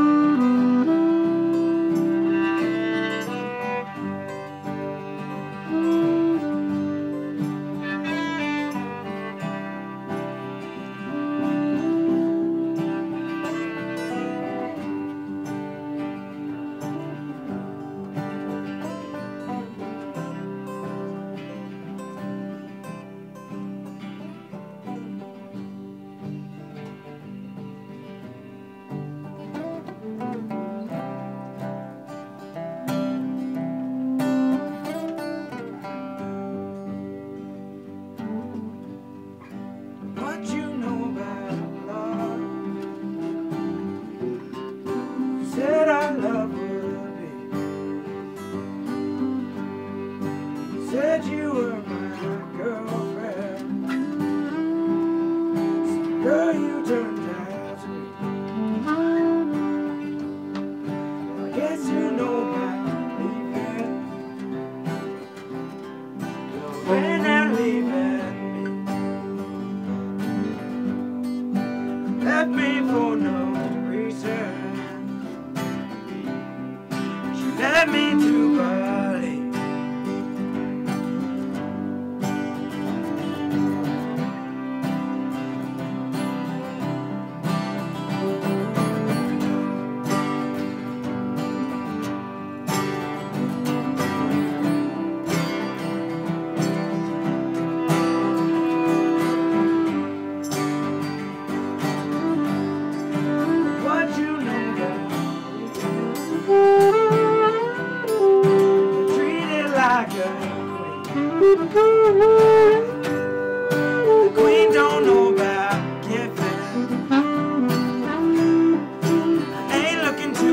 Mm-hmm. Let me do Queen don't giving. Ain't looking to